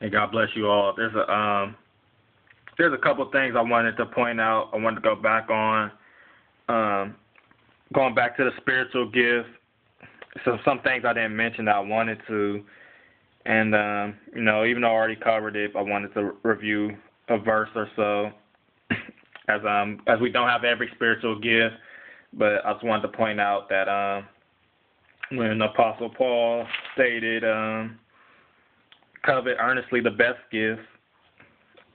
And God bless you all. There's a um, there's a couple things I wanted to point out. I wanted to go back on, um, going back to the spiritual gifts. So some things I didn't mention that I wanted to, and um, you know, even though I already covered it, I wanted to review a verse or so, as um, as we don't have every spiritual gift, but I just wanted to point out that um, when Apostle Paul stated, um covet earnestly the best gift.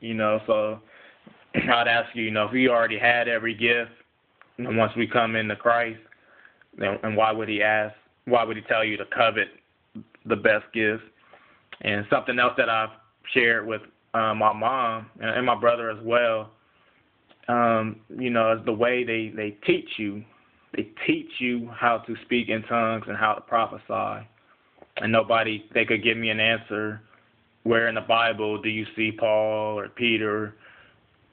You know, so I'd ask you, you know, if you already had every gift, know, once we come into Christ, then, and why would he ask? Why would he tell you to covet the best gifts? And something else that I've shared with uh, my mom and my brother as well, um, you know, is the way they they teach you. They teach you how to speak in tongues and how to prophesy. And nobody they could give me an answer where in the Bible do you see Paul or Peter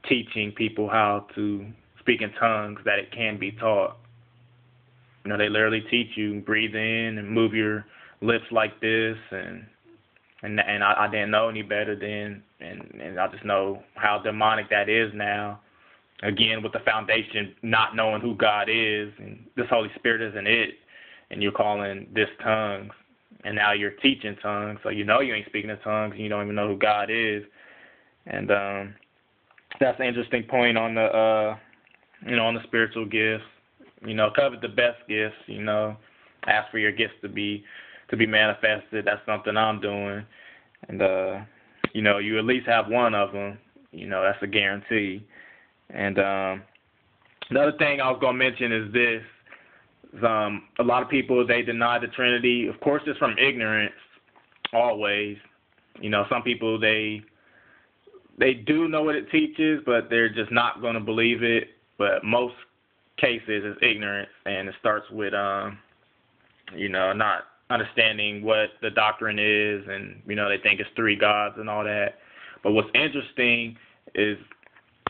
teaching people how to speak in tongues that it can be taught? You know, they literally teach you breathe in and move your lips like this and and and I, I didn't know any better then and and I just know how demonic that is now. Again, with the foundation not knowing who God is and this Holy Spirit isn't it and you're calling this tongues and now you're teaching tongues, so you know you ain't speaking in tongues, and you don't even know who God is, and um, that's an interesting point on the uh, you know on the spiritual gifts. You know, covet the best gifts. You know, ask for your gifts to be to be manifested. That's something I'm doing, and uh, you know, you at least have one of them. You know, that's a guarantee. And um, another thing I was gonna mention is this um, a lot of people they deny the Trinity. Of course, it's from ignorance, always. You know, some people they they do know what it teaches, but they're just not going to believe it. But most cases, it's ignorance, and it starts with um, you know, not understanding what the doctrine is, and you know, they think it's three gods and all that. But what's interesting is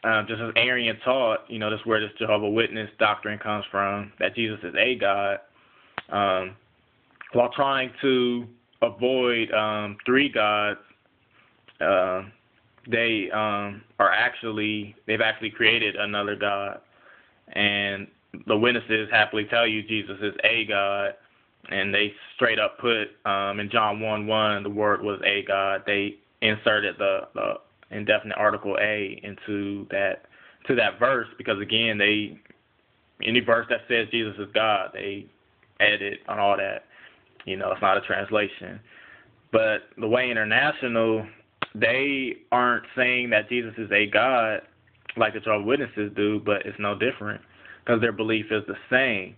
um, just as Arian taught, you know, that's where this Jehovah Witness doctrine comes from, that Jesus is a God, um, while trying to avoid um, three gods, uh, they um, are actually they've actually created another God, and the witnesses happily tell you Jesus is a God, and they straight up put um, in John one one the word was a God. They inserted the, the indefinite article a into that to that verse because again they any verse that says Jesus is God they edit on all that you know it's not a translation. But the way international they aren't saying that Jesus is a God like the Jehovah's Witnesses do but it's no different because their belief is the same.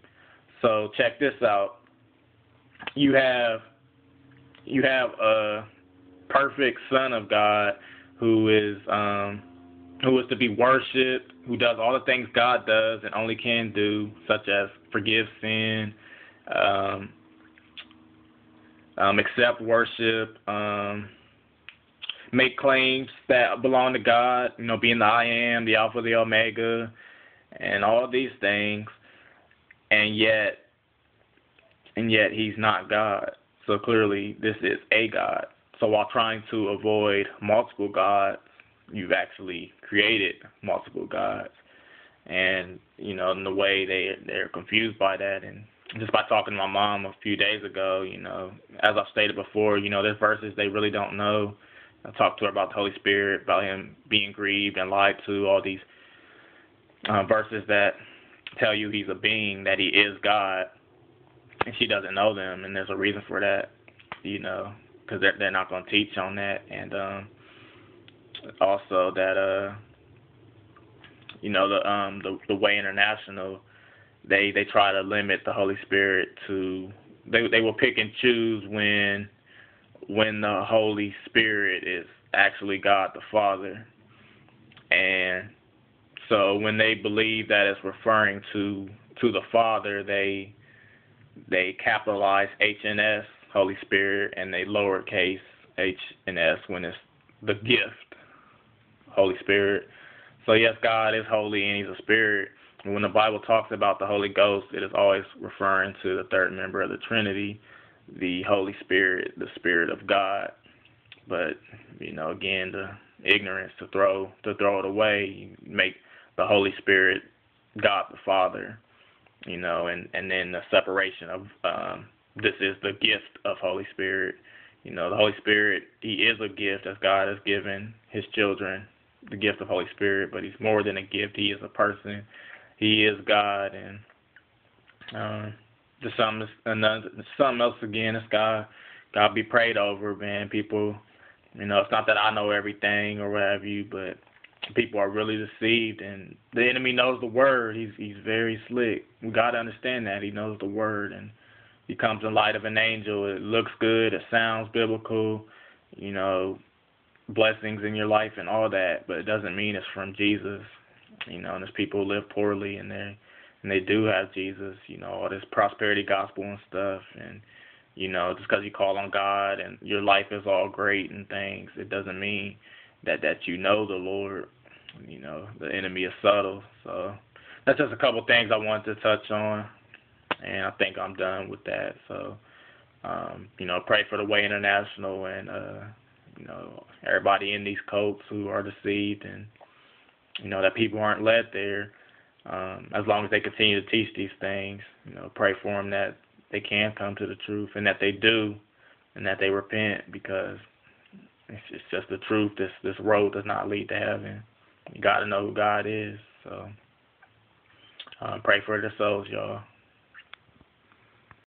So check this out. You have you have a perfect son of God who is um, who is to be worshipped, who does all the things God does and only can do, such as forgive sin, um, um, accept worship, um, make claims that belong to God, you know, being the I am, the Alpha, the Omega, and all these things, and yet, and yet he's not God. So clearly, this is a God. So while trying to avoid multiple gods, you've actually created multiple gods. And, you know, in the way they they're confused by that and just by talking to my mom a few days ago, you know, as I've stated before, you know, there's verses they really don't know. I talked to her about the Holy Spirit, about him being grieved and lied to, all these uh, verses that tell you he's a being, that he is God, and she doesn't know them, and there's a reason for that, you know because they're they're not going to teach on that, and um, also that uh, you know the um the the way international they they try to limit the Holy Spirit to they they will pick and choose when when the Holy Spirit is actually God the Father, and so when they believe that it's referring to to the Father, they they capitalize H and S Holy Spirit, and a lowercase h and s when it's the gift, Holy Spirit. So yes, God is holy and He's a spirit. And when the Bible talks about the Holy Ghost, it is always referring to the third member of the Trinity, the Holy Spirit, the Spirit of God. but you know, again, the ignorance to throw to throw it away, make the Holy Spirit God the Father, you know, and and then the separation of um, this is the gift of Holy Spirit. You know, the Holy Spirit, He is a gift as God has given His children the gift of Holy Spirit, but He's more than a gift. He is a person. He is God, and um, the something another something else again. It's God. God be prayed over, man. People, you know, it's not that I know everything or what have you, but people are really deceived, and the enemy knows the word. He's he's very slick. We got to understand that he knows the word, and he comes in light of an angel. It looks good. It sounds biblical. You know, blessings in your life and all that, but it doesn't mean it's from Jesus. You know, and there's people who live poorly and they and they do have Jesus. You know, all this prosperity gospel and stuff, and you know, just because you call on God and your life is all great and things, it doesn't mean that that you know the Lord. You know, the enemy is subtle. So that's just a couple things I wanted to touch on, and I think I'm done with that. So, um, you know, pray for the Way International and uh, you know everybody in these cults who are deceived, and you know that people aren't led there. Um, as long as they continue to teach these things, you know, pray for them that they can come to the truth and that they do, and that they repent because it's, it's just the truth. This this road does not lead to heaven. You got to know who God is. So um, pray for the souls, y'all.